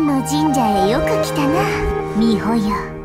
門の神社へよく来たな。美穂よ。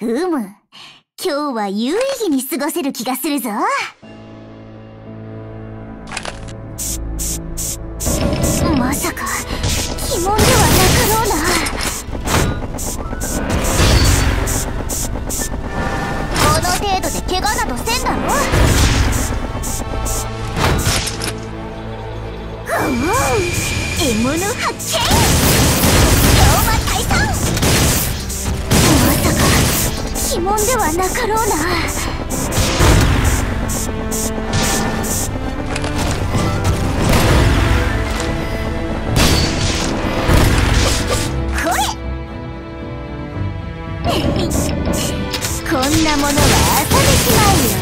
うむ。今日は有意義に過ごせる気がするぞ。まさか鬼門ではなかろうな。この程度で怪我などせんだろ。うん。獲物発見鬼門ではなかろうな。こ んなものは朝でしまうよ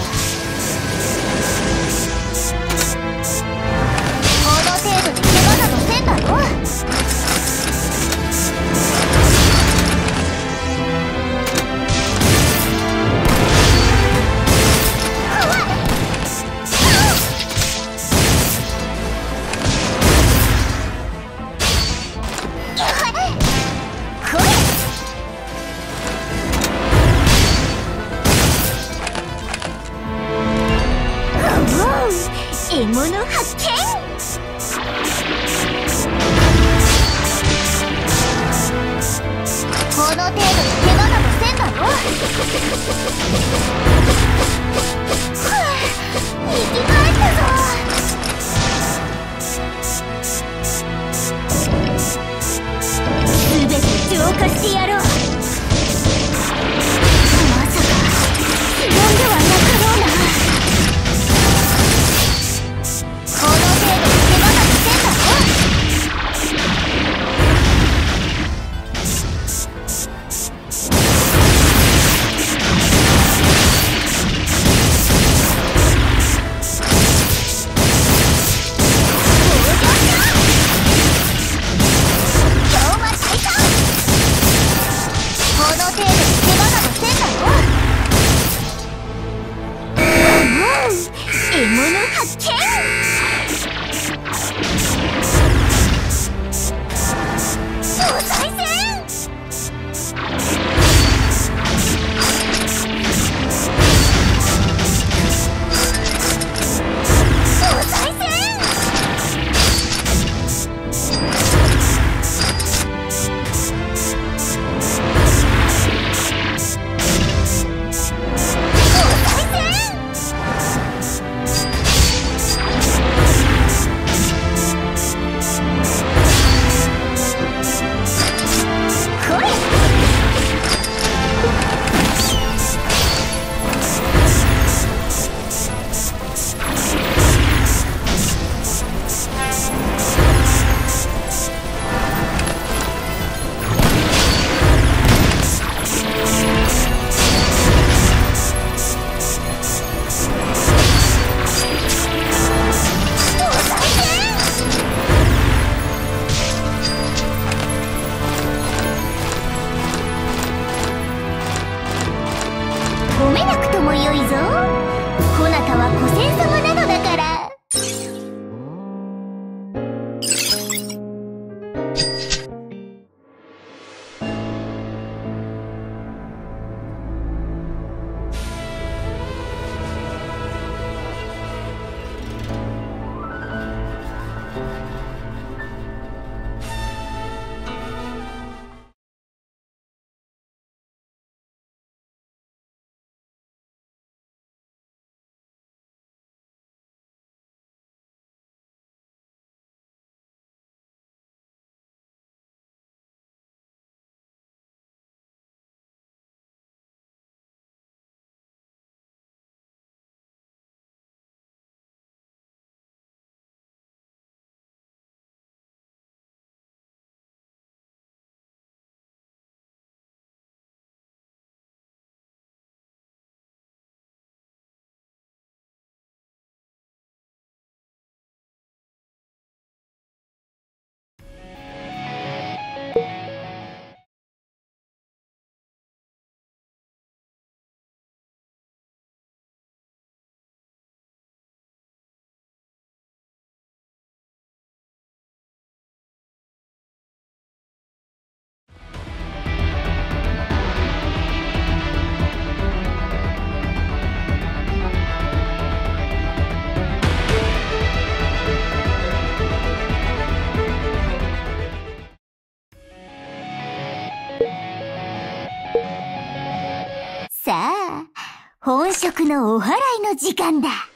してやろうのお祓いの時間だ。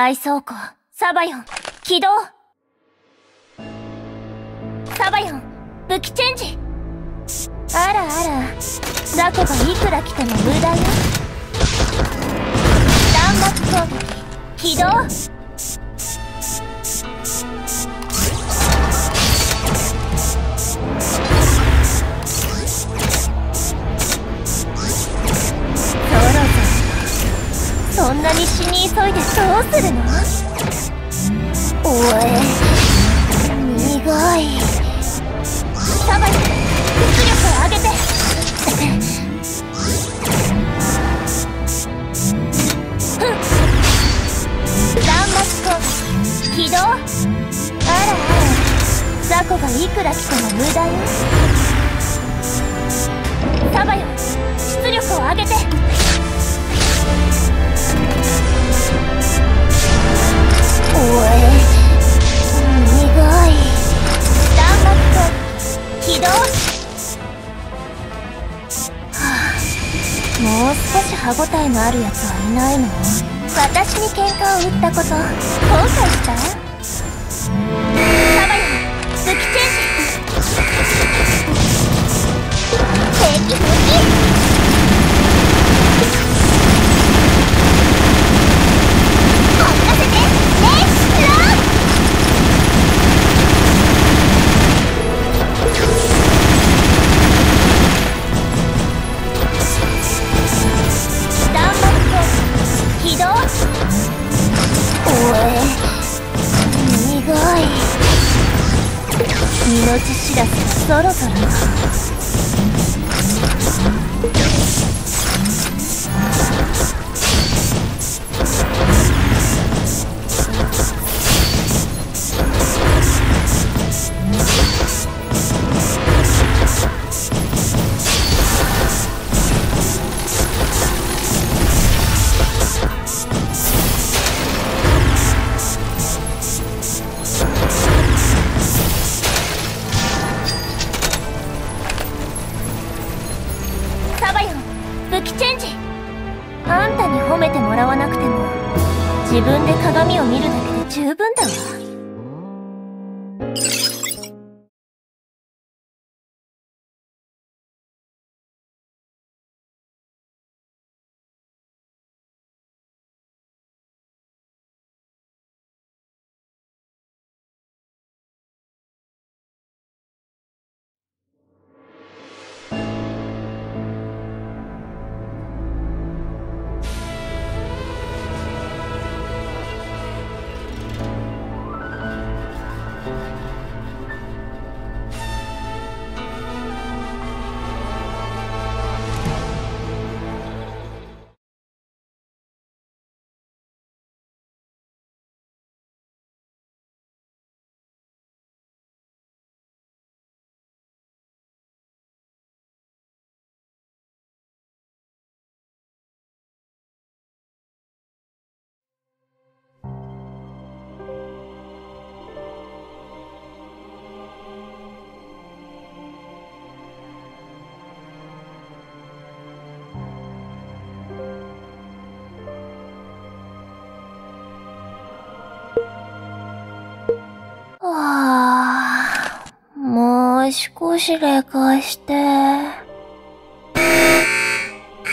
外装庫サバヨン。起動。サバヨン。武器チェンジ。あらあら。ザコがいくら来ても無駄よ。弾幕攻撃。起動。なに死に急いでどうするの？おえ苦い。サバに出力を上げて。弾幕攻撃起動あらあら雑魚がいくら来ても無駄よ。サバよ。出力を上げて。もう少し歯ごたえのあるやつはいないの。私に喧嘩を売ったこと後悔した？サバヤ武器チェンジ。平気平気そろそろ少し霊界して。あらあ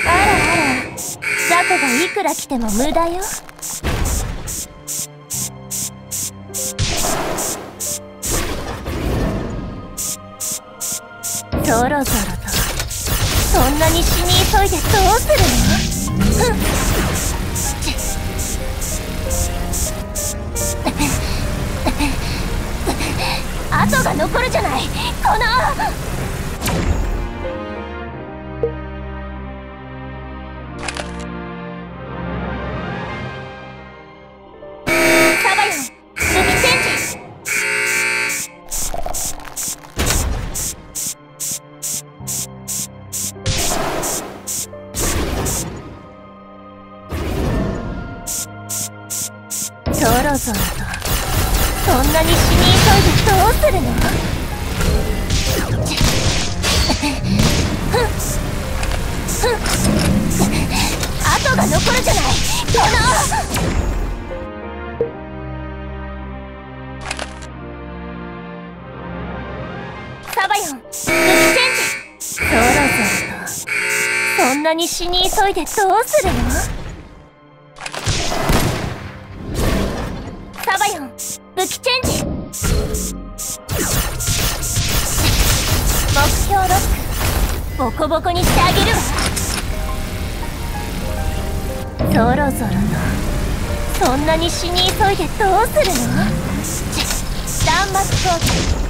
ら、ザコがいくら来ても無駄よ。そろそろと、そんなに死に急いでどうするの跡が残るじゃない。このそいでどうするの？サバヨン武器チェンジ。目標ロックボコボコにしてあげるわ。そろそろの。そんなに死に急いでどうするの？弾幕攻撃。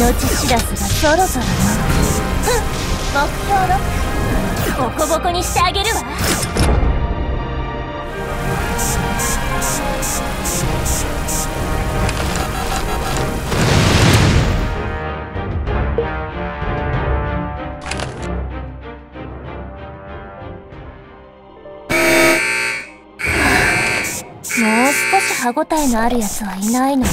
命知らずがそろそろふん。目標ロックボコボコにしてあげるわ。もう少し歯ごたえのあるやつはいないの？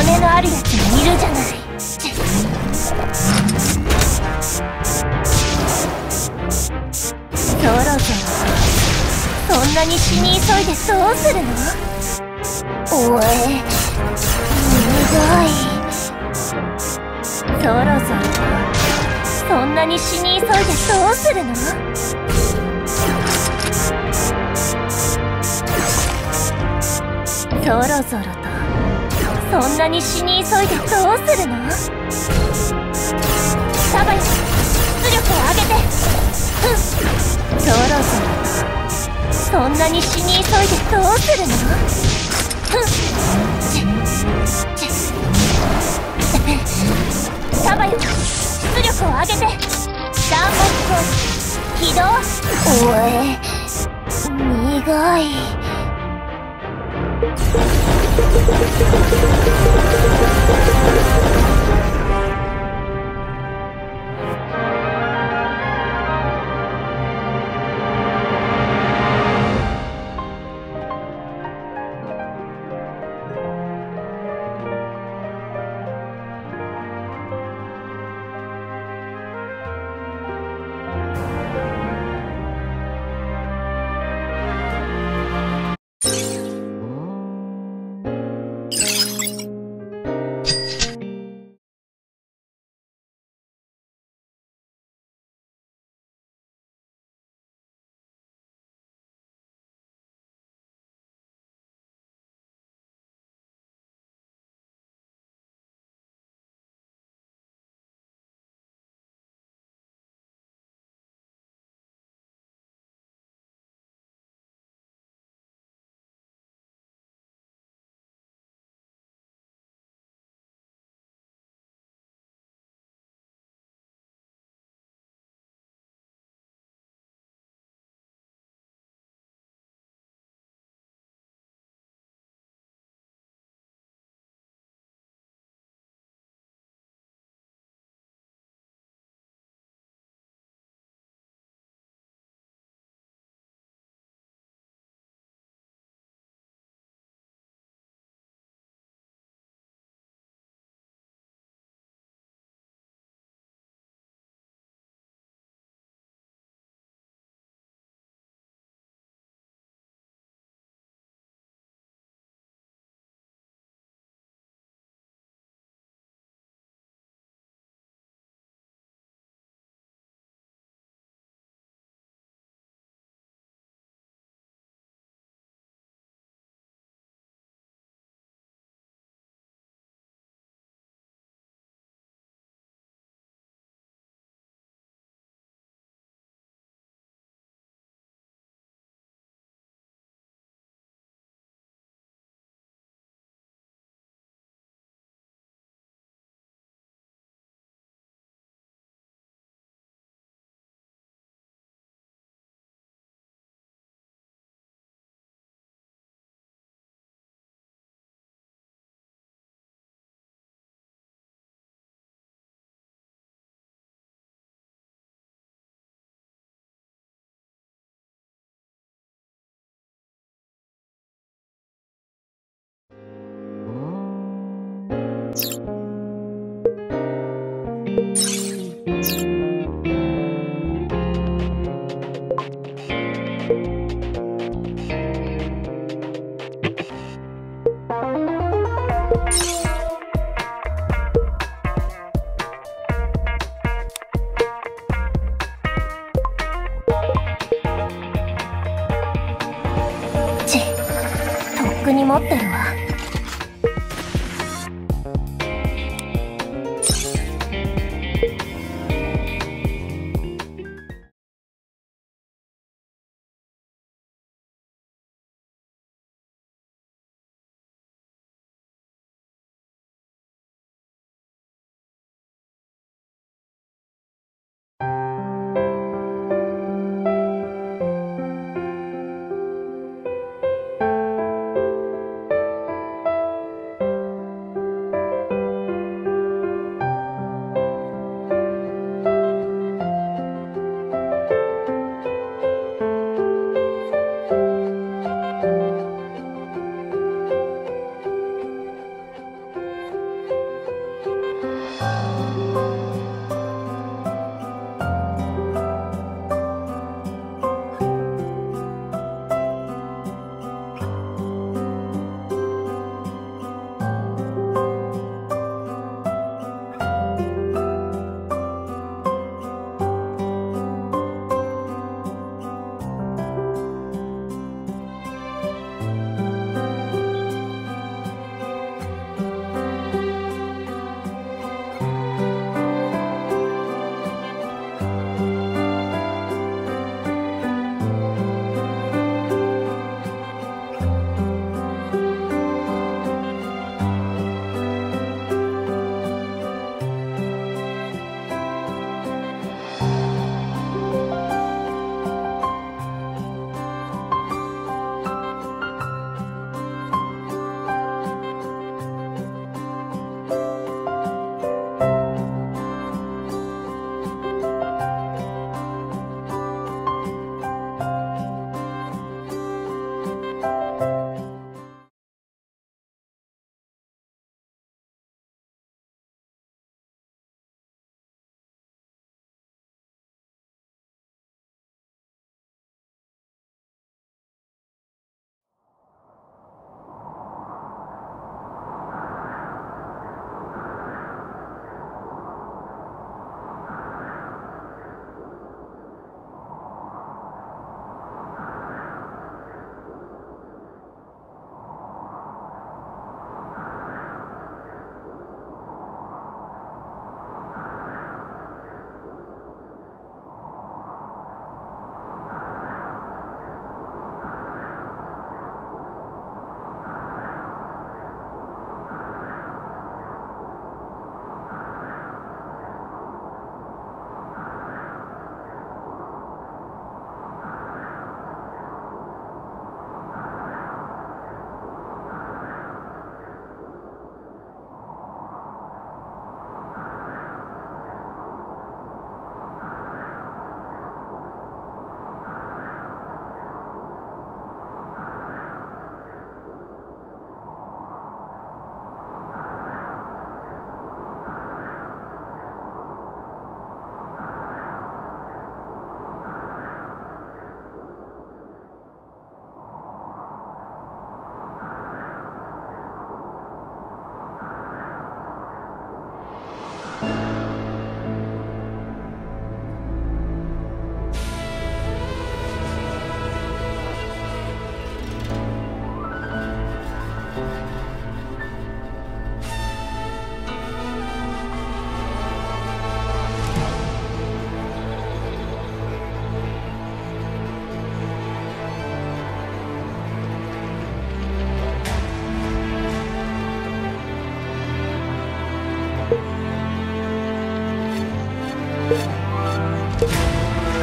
骨のあるやつもい。るじゃないそろそろそんなに死に急いでどうするの？おえ苦い。そろそろそん。なに死に急いでどうするのそろそろそんなに死に急いでどうするの？サバヨ出力を上げて。ふん。そろそろそんなに死に急いでどうするの？ふん。サバヨ出力を上げて。弾幕を起動。おえ苦い。Thank you.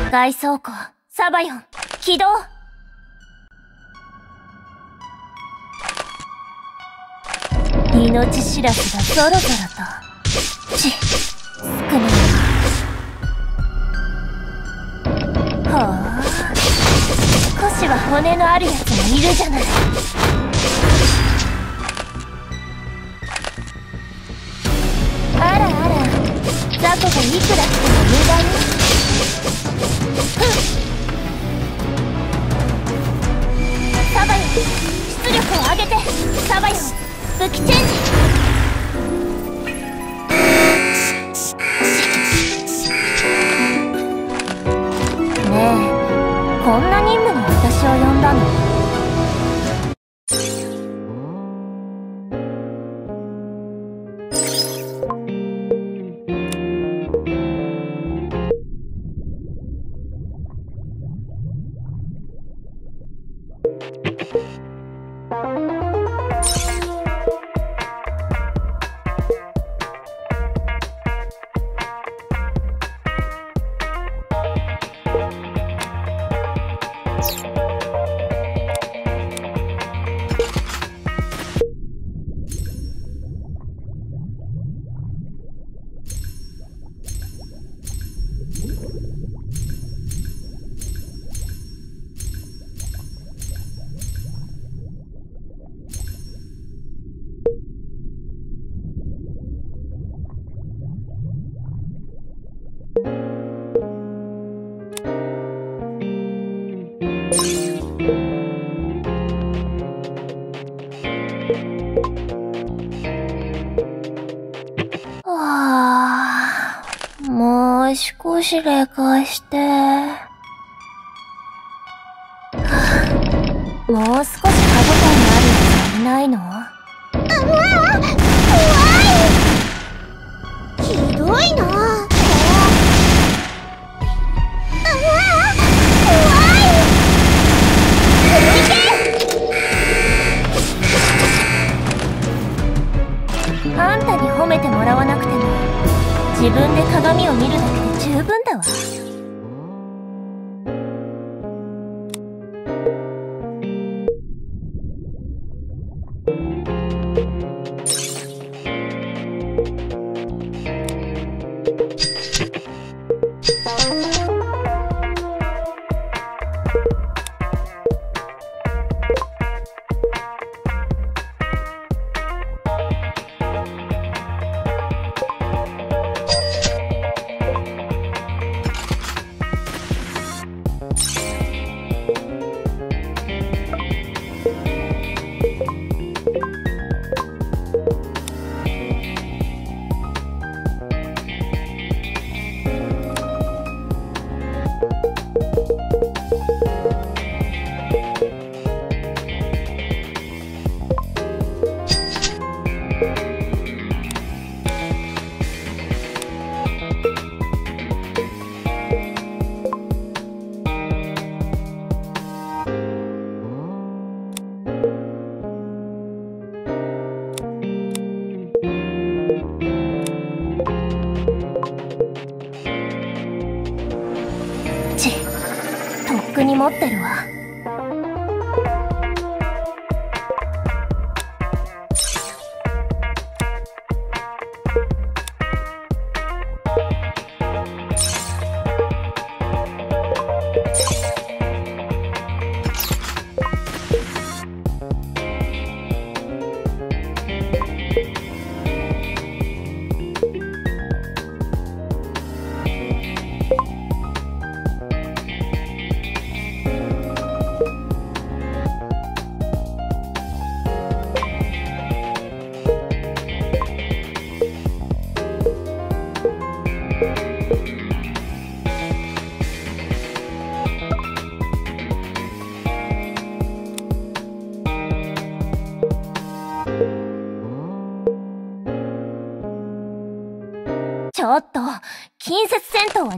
外装庫サバヨン起動。命知らずがゾロゾロと。ち少ない。ほう少しは骨のあるやつもいるじゃない。あらあら。雑魚がいくら来ても無駄に。サバヨ出力を上げてサバヨ武器チェンジねえこんな任務に私を呼んだの？少しして。はあ、もう少し歯応えのあるやつはいないの？あわ怖い。ひどいなめてもらわなくても自分で鏡を見るだけ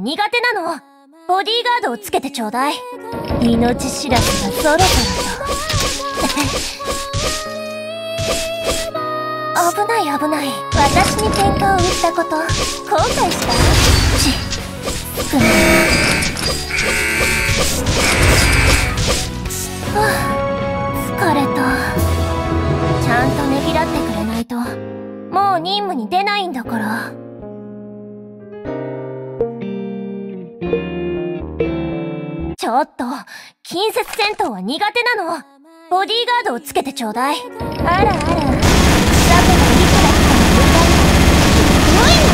苦手なの。ボディーガードをつけてちょうだい。命知らずがそろそろと。危ない危ない。私に喧嘩を売ったこと、後悔したち、少ない。はあ、疲れた。ちゃんとねぎらってくれないと、もう任務に出ないんだから。ちょっと、近接戦闘は苦手なの。ボディーガードをつけてちょうだい。あらあら。だからいくら来たら無駄に。すごいな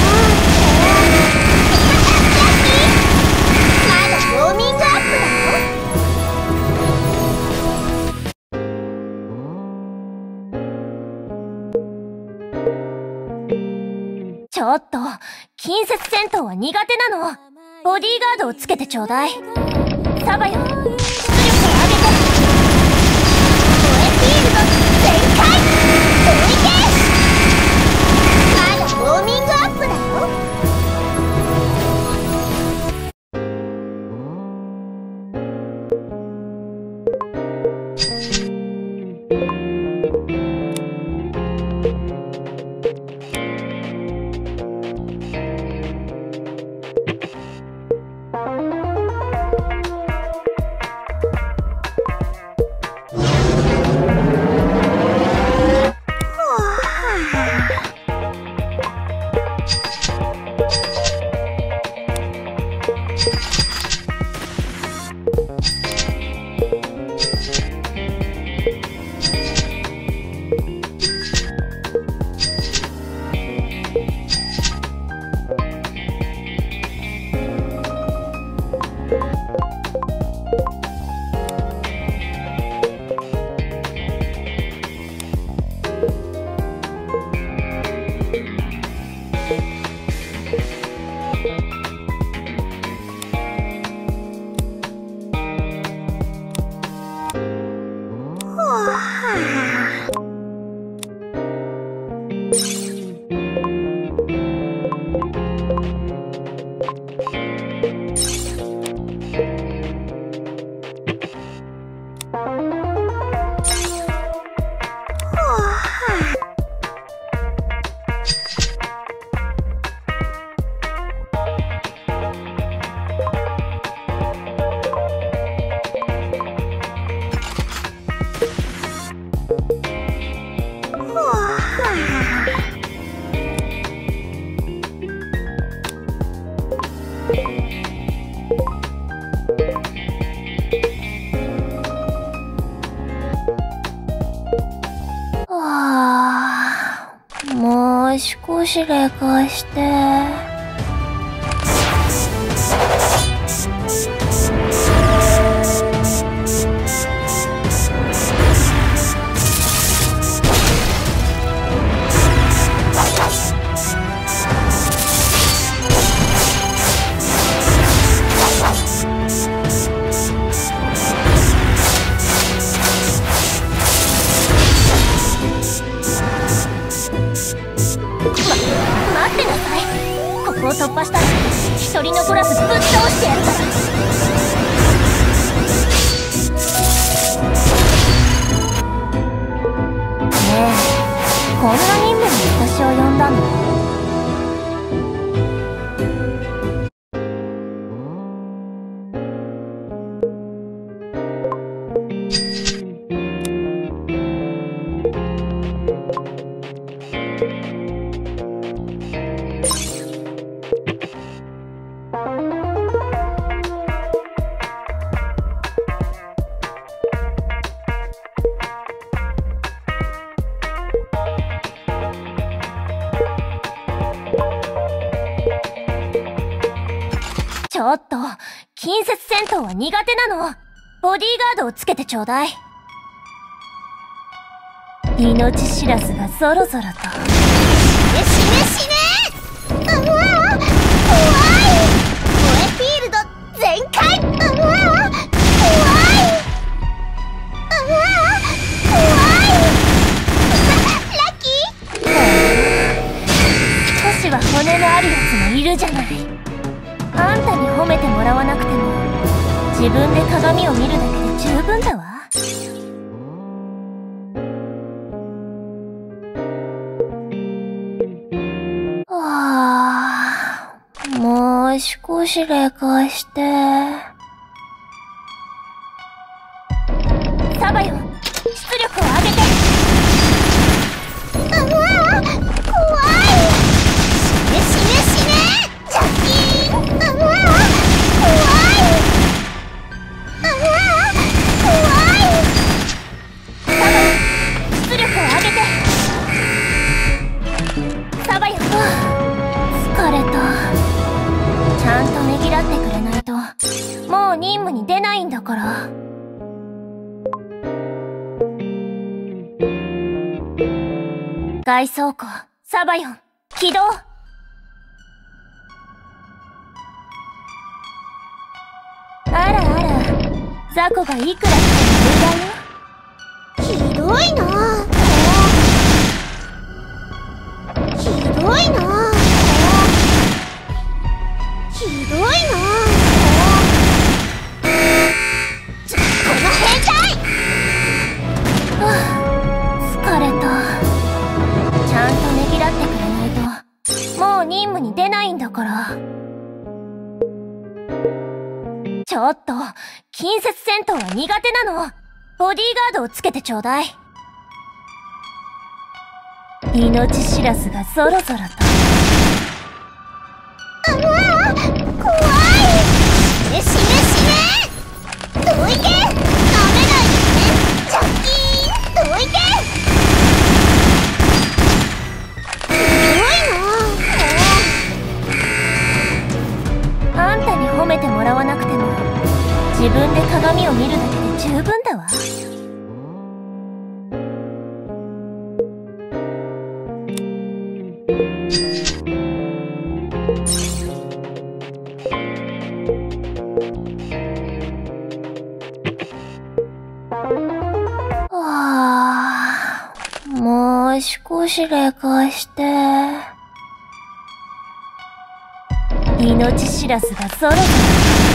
まだウォーミングアップだよ。ちょっと、近接戦闘は苦手なの。ボディーガードをつけてちょうだい。サバ指令返してこんな任務に私を呼んだの？ードをつけてちょうだい。命知らずがそろそろと。死ね死ね死ね。うわ怖い。燃えフィー。ルド全開うわ怖いうわ怖いラッキー。少しは骨のあるやつもいるじゃない。あんたに褒めてもらわなくても自分で鏡を見るだけ少し外装庫、サバヨン、起動。あらあら、雑魚がいくら来ても無駄よ。ひどいなひどいなひどいなもう任務に出ないんだから。ちょっと近接戦闘は苦手なの。ボディーガードをつけてちょうだい。命知らずがそろそろと。うわ怖い。死ね死ね死ね。どいて。めてもらわなくても自分で鏡を見るだけで十分だわ少し霊界して。命知らずがそろそ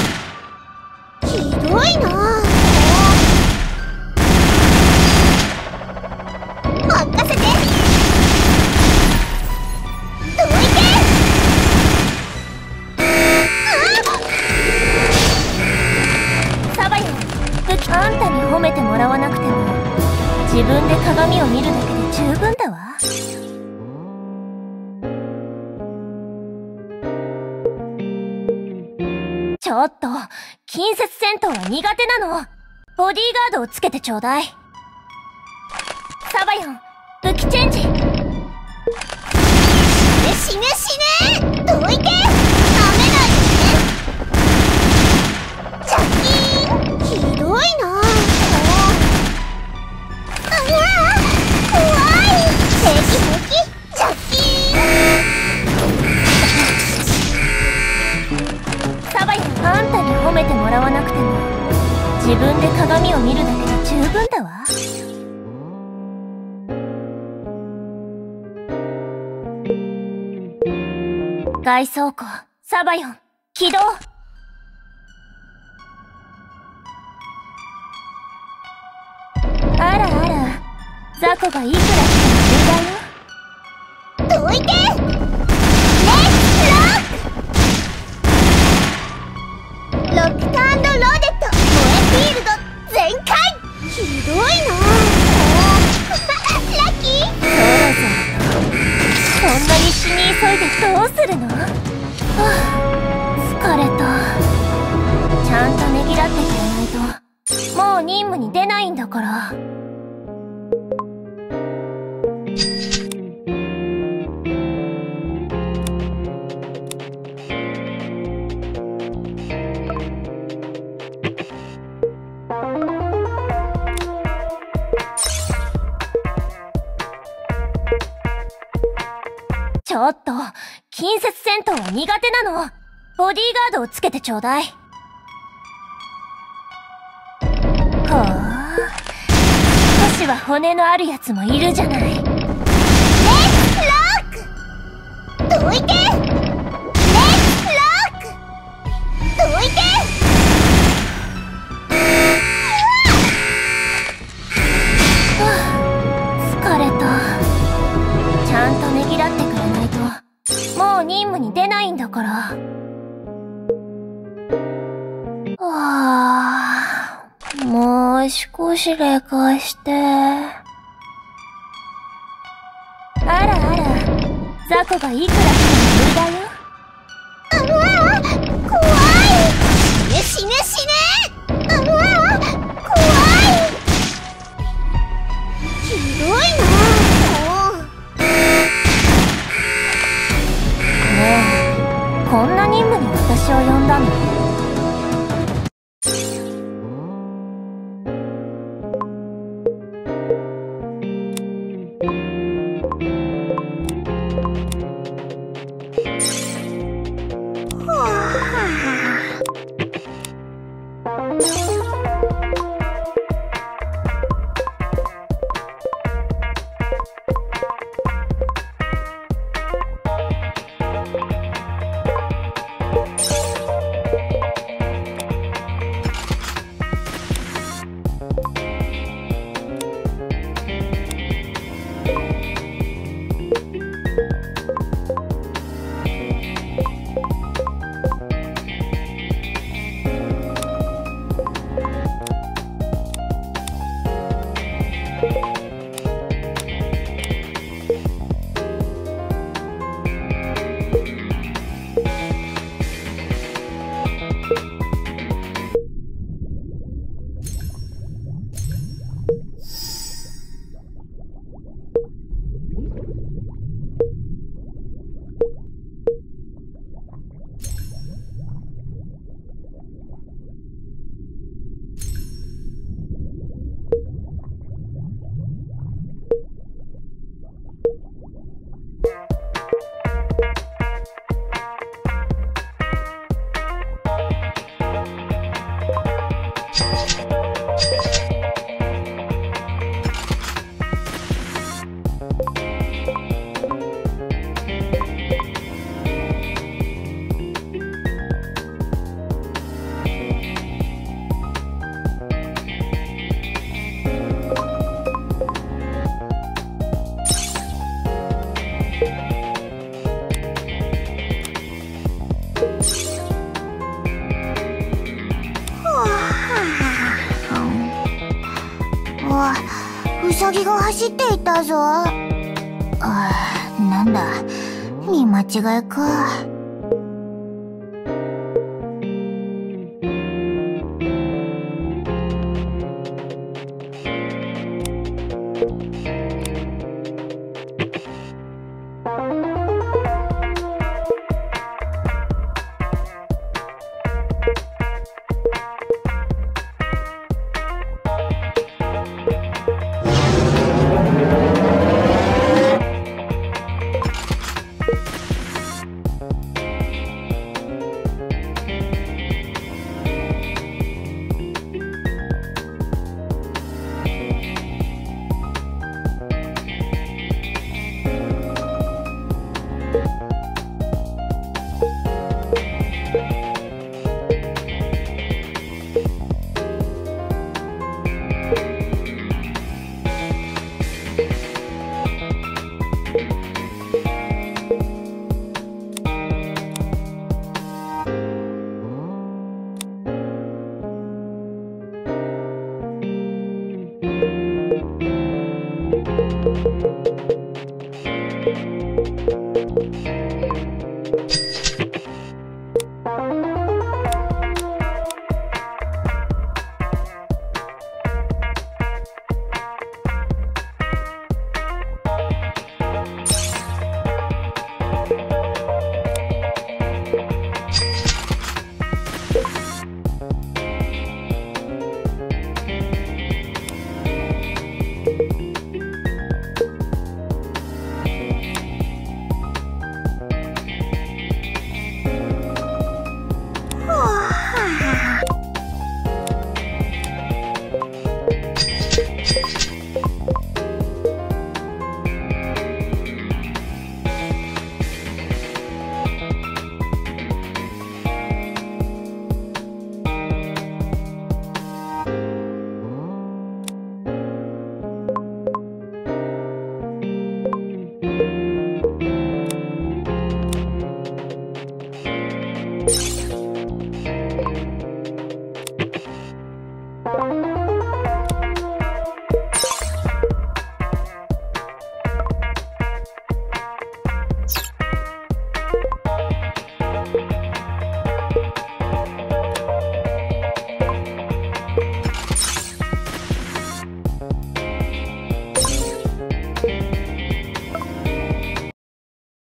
ボディーガードをつけてちょうだい。サバヨン武器チェンジ。死ね死ねどいて。あんたに褒めてもらわなくても。自分で鏡を見るだけで十分だわ。外装庫サバヨン起動。あらあら雑魚がいくらしても無駄よ。どいてちょうだい。ほう少しは骨のあるやつもいるじゃない。し霊界して。あらあら。雑魚がいくらしても無理だよ。うわ怖い。死ね死ね。死ねうわ怖いひどいなもうねえ。こんな任務に私を呼んだの？違いか。